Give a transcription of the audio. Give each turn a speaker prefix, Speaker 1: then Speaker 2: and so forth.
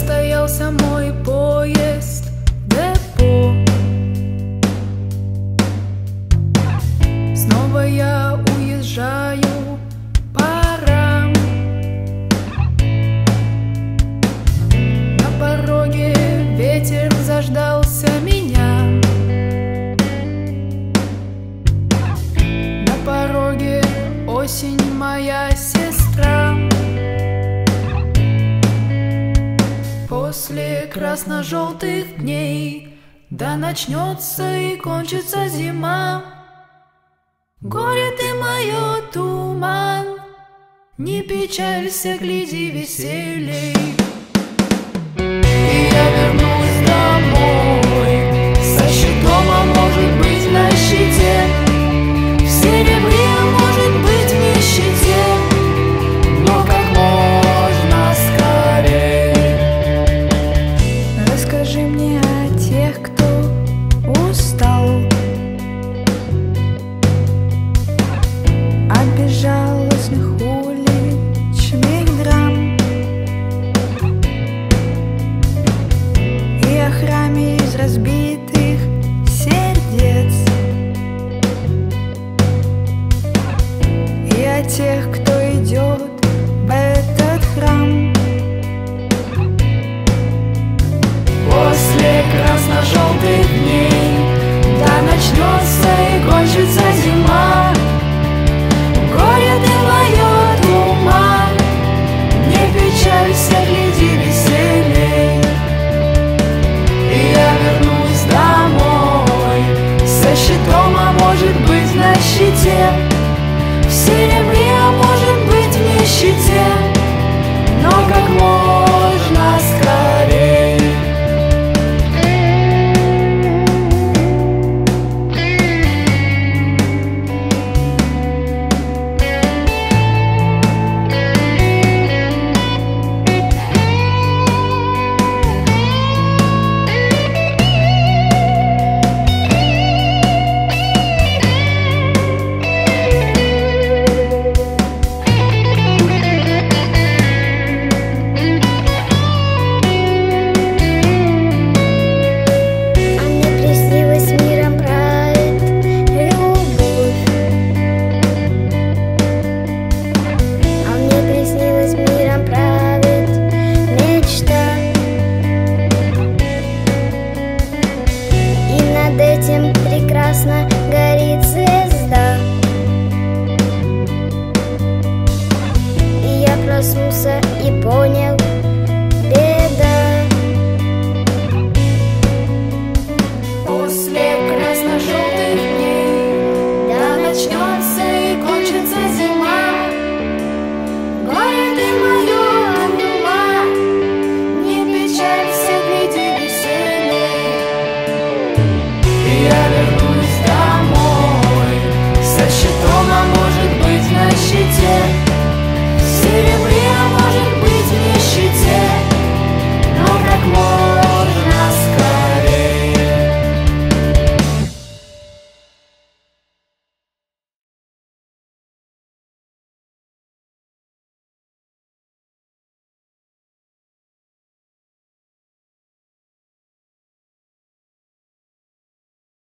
Speaker 1: Застоялся мой поезд депо. Снова я уезжаю, пора. На пороге ветер заждался меня. На пороге осень моя сердце после красно-желтых дней, Да начнется и кончится зима. Горе ты мое туман, Не печалься, гляди веселей.
Speaker 2: разбитых сердец. и о тех
Speaker 1: суете в серебре.